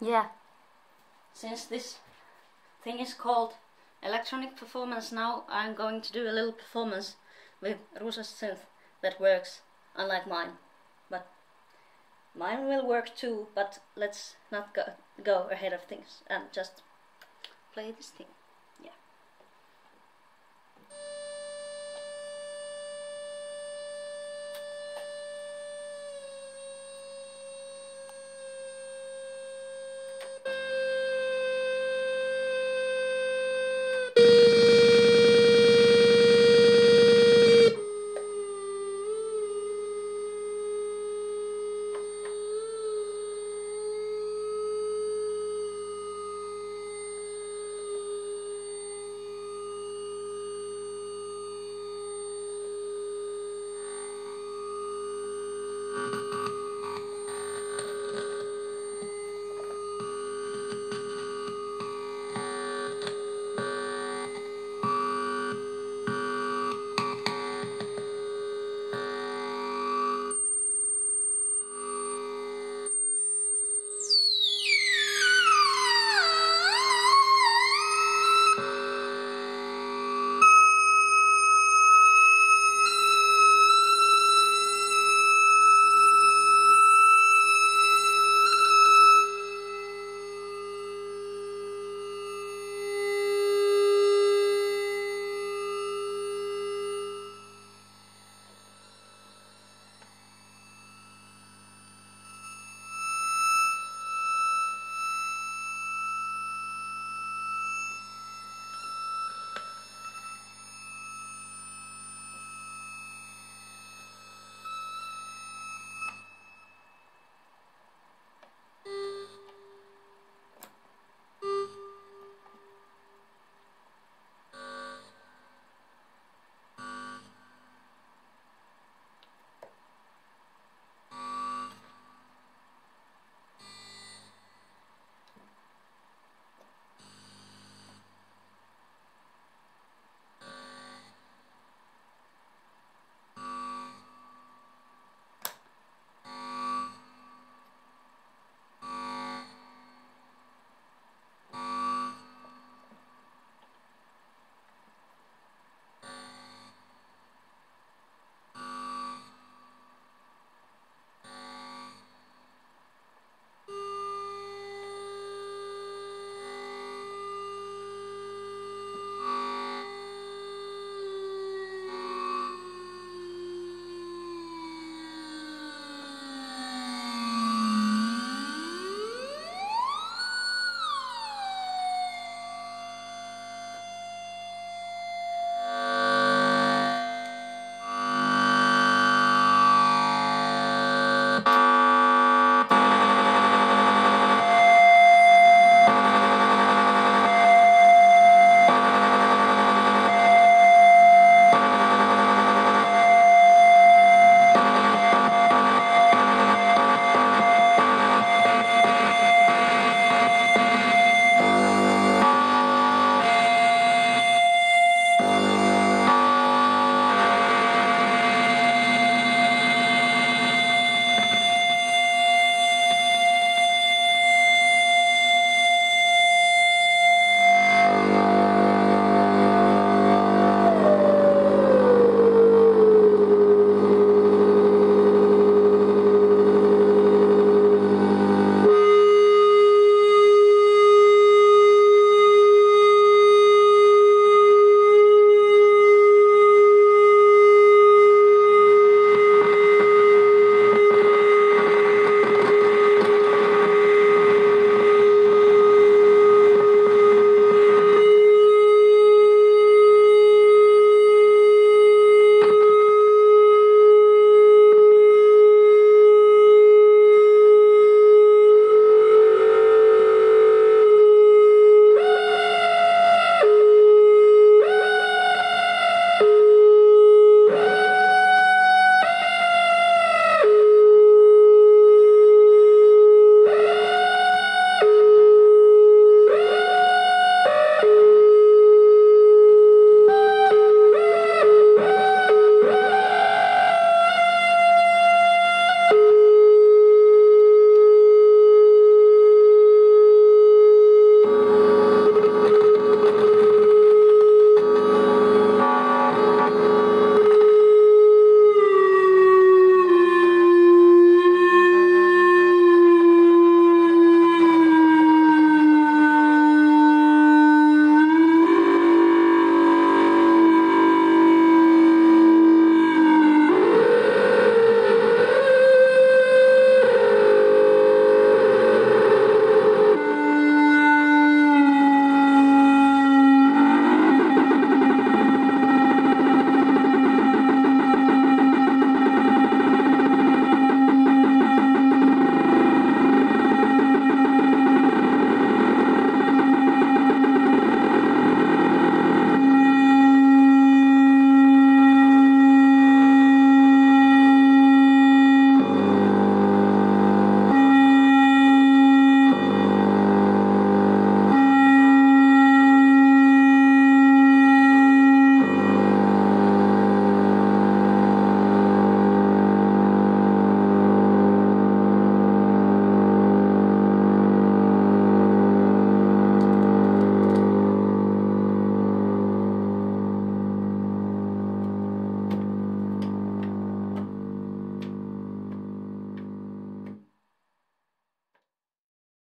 Yeah. Since this thing is called electronic performance, now I'm going to do a little performance with Ruusa's synth that works unlike mine. But mine will work too, but let's not go, go ahead of things and just play this thing.